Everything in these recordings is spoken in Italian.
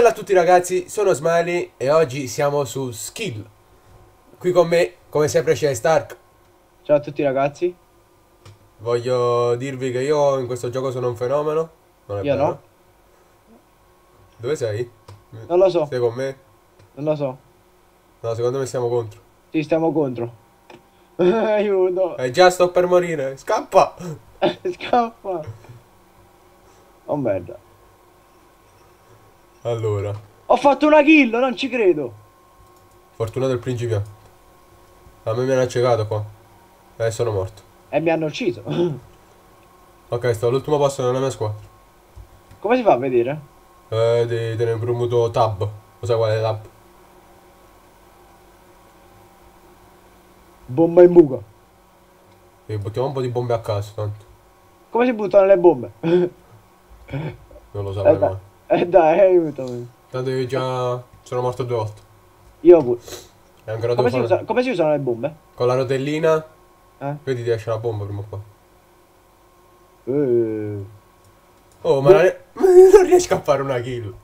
Bella a tutti ragazzi, sono Smiley e oggi siamo su Skill. Qui con me, come sempre, c'è Stark. Ciao a tutti ragazzi. Voglio dirvi che io in questo gioco sono un fenomeno. Non è Io vero? no. Dove sei? Non lo so, Sei con me? non lo so. No, secondo me siamo contro. Ci stiamo contro. Aiuto. Eh già sto per morire, scappa! Scappa. Oh merda. Allora, Ho fatto una kill, non ci credo. fortuna del principiante. A me mi hanno accecato qua. E sono morto. E mi hanno ucciso. Ok, sto all'ultimo posto nella mia squadra. Come si fa a vedere? Eh, devi tenere premuto tab. Lo sai qual è tab? Bomba in buca. E buttiamo un po' di bombe a caso, tanto. Come si buttano le bombe? Non lo Eh saprei dai, mai. Eh dai, aiutami. Tanto io già sono morto due volte. Io pure. E ancora Come si, fare... usa- come si usano le bombe? Con la rotellina, Eh? vedi ti esce la bomba prima o poi. Eh. Oh, ma non, è- non riesco a fare una kill.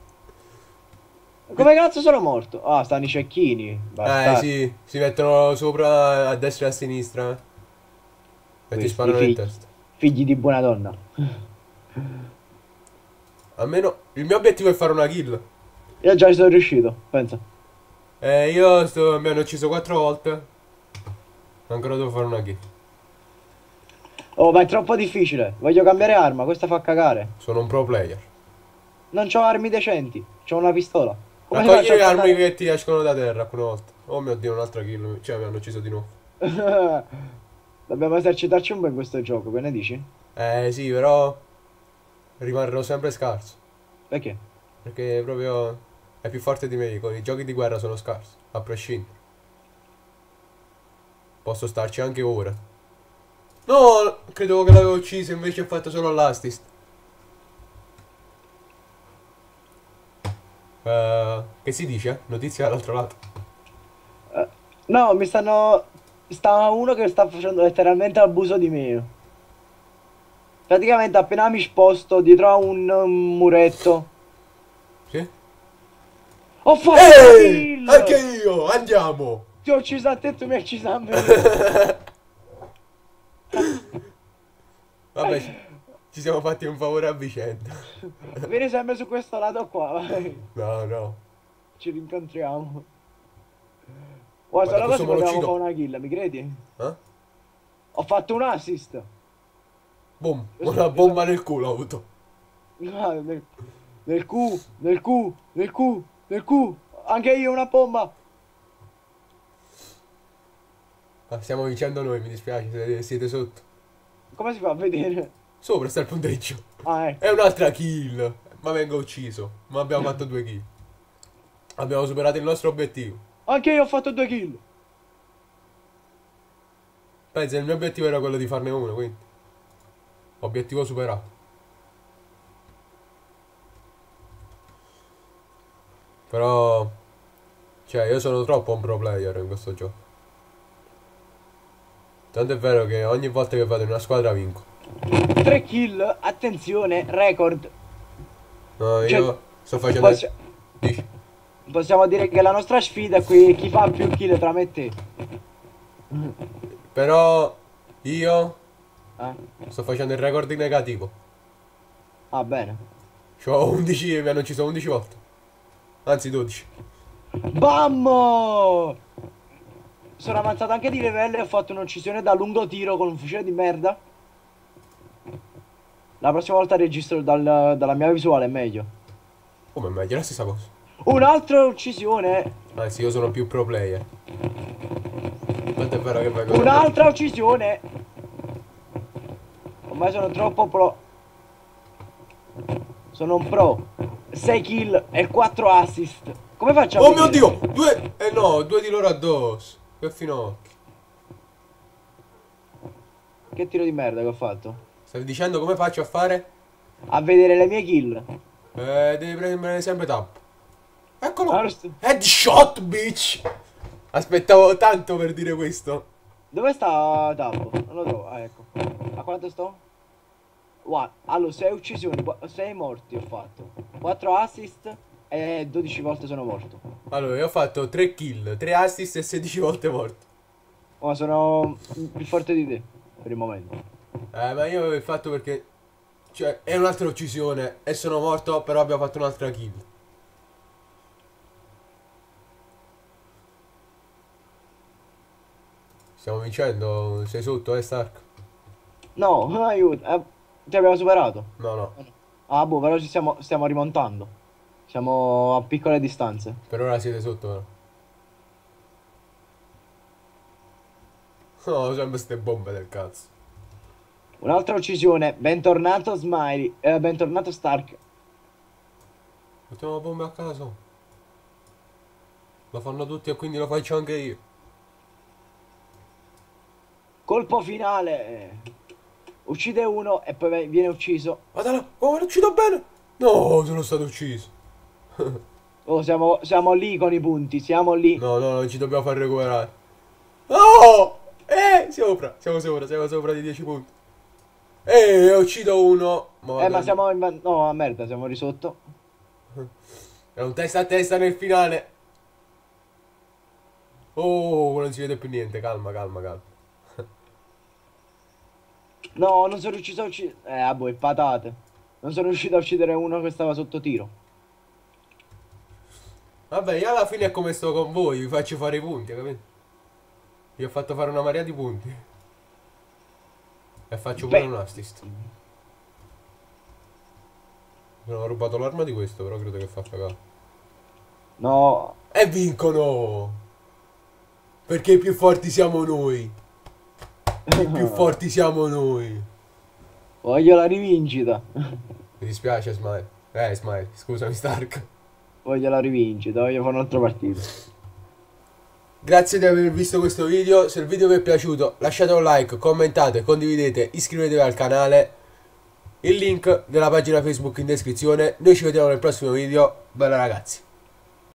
Come cazzo sono morto? Ah, stanno i cecchini. Eh Bastardi. sì, si mettono sopra a destra e a sinistra. eh. E ti sparano in testa. Figli di buona donna. Almeno il mio obiettivo è fare una kill. Io già ci sono riuscito, pensa. Eh, io sto, mi hanno ucciso quattro volte. Ancora devo fare una kill. Oh, ma è troppo difficile. Voglio cambiare arma, questa fa cagare. Sono un pro player. Non ho armi decenti, ho una pistola. Come Raccogli le armi che ti escono da terra alcune volte. Oh mio dio, un'altra kill. Cioè, mi hanno ucciso di nuovo. Dobbiamo esercitarci un po' in questo gioco, che ne dici? Eh sì, però rimarrò sempre scarso. Perché? Perché proprio è più forte di me. Con i giochi di guerra sono scarso, a prescindere. Posso starci anche ora. No, credevo che l'avevo ucciso, invece ho fatto solo l'assist. Eh, che si dice? Notizia dall'altro lato. Eh, no, mi stanno... Sta uno che sta facendo letteralmente abuso di me. Praticamente appena mi sposto dietro a un, muretto. Sì? Ho fatto Ehi! Anche io! Andiamo! Ti ho ucciso a te tu mi hai ucciso a me. Vabbè, ci, siamo fatti un favore a vicenda. Vieni sempre su questo lato qua, vai. No, no. Ci rincontriamo. Guarda, Guarda, solo così potevamo fare una kill, mi credi? Eh? Ho fatto un assist. Boom, una bomba nel culo ho avuto. Ah, nel, nel Q, nel Q, nel Q, nel Q. Anche io una bomba. Ma stiamo vincendo noi, mi dispiace, siete, siete sotto. Come si fa a vedere? Sopra sta il punteggio. Ah, ecco. È un'altra kill. Ma vengo ucciso. Ma abbiamo fatto due kill. Abbiamo superato il nostro obiettivo. Anche io ho fatto due kill. Pensa, il mio obiettivo era quello di farne uno, quindi. Obiettivo superato. Però... Cioè, io sono troppo un pro player in questo gioco. Tanto è vero che ogni volta che vado in una squadra vinco. Tre kill, attenzione, record. No, io Cioè, sto facendo... Possi- Dici? possiamo dire che la nostra sfida è qui chi fa più kill tra me e te. Però... Io... Eh? Sto facendo il record in negativo. Ah, bene. C'ho 11, mi hanno ucciso 11 volte. Anzi 12. Bam! Sono avanzato anche di livello e ho fatto un'uccisione da lungo tiro con un fucile di merda. La prossima volta registro dal- dalla mia visuale, è meglio. Come meglio, è la stessa cosa. Un'altra uccisione. Anzi, io sono più pro player. Tanto è vero che vengo... Un'altra uccisione. Ormai sono troppo pro. Sono un pro. 6 kill e 4 assist. Come faccio a Oh mio dio! Due... Eh no, due di loro addosso. Che finocchi. Che tiro di merda che ho fatto? Stavi dicendo come faccio a fare? A vedere le mie kill. Eh, devi prendere sempre tap. Eccolo. Headshot, bitch! Aspettavo tanto per dire questo. Dove sta Tappo? Non lo trovo. Ah, ecco. A quanto sto? Guarda, allora, 6 uccisioni, 6 morti ho fatto. 4 assist, e 12 volte sono morto. Allora, io ho fatto 3 kill, 3 assist e 16 volte morto. Ma sono più forte di te per il momento. Eh, ma io l'ho fatto perché... Cioè, è un'altra uccisione e sono morto, però abbiamo fatto un'altra kill. Stiamo vincendo? Sei sotto, eh, Stark? No, aiuto. Ti abbiamo superato. No, no. Ah, boh, però ci stiamo, stiamo rimontando. Siamo a piccole distanze. Per ora siete sotto, però. No, sempre ste bombe del cazzo. Un'altra uccisione. Bentornato Smiley. Eh, bentornato Stark. Mettiamo bombe a caso. Lo fanno tutti e quindi lo faccio anche io. Colpo finale. Uccide uno e poi viene ucciso. Guardala, oh, l'ho ucciso bene! No, sono stato ucciso. Oh, siamo, siamo lì con i punti. Siamo lì. No, no, non ci dobbiamo far recuperare. Oh! Eh, sopra, siamo sopra, siamo sopra di 10 punti. Eh, ho ucciso uno. eh, ma madonna. siamo in... No, merda, siamo risotto. È un testa a testa nel finale. Oh, non si vede più niente. Calma, calma, calma. No, non sono riuscito a uccidere. Eh, ah, boh, patate. Non sono riuscito a uccidere uno che stava sotto tiro. Vabbè, io alla fine è come sto con voi, vi faccio fare i punti, capito? Vi ho fatto fare una marea di punti. E faccio pure Beh. un assist. Non ho rubato l'arma di questo, però credo che fa cagare. No, E vincono! Perché i più forti siamo noi. I più forti siamo noi. voglio la rivincita. Mi dispiace, Smile. Eh, Smile, scusami, Stark. Voglio la rivincita, voglio fare un'altra partita. Grazie di aver visto questo video, se il video vi è piaciuto lasciate un like, commentate, condividete, iscrivetevi al canale, il link della pagina Facebook in descrizione, noi ci vediamo nel prossimo video, bella ragazzi.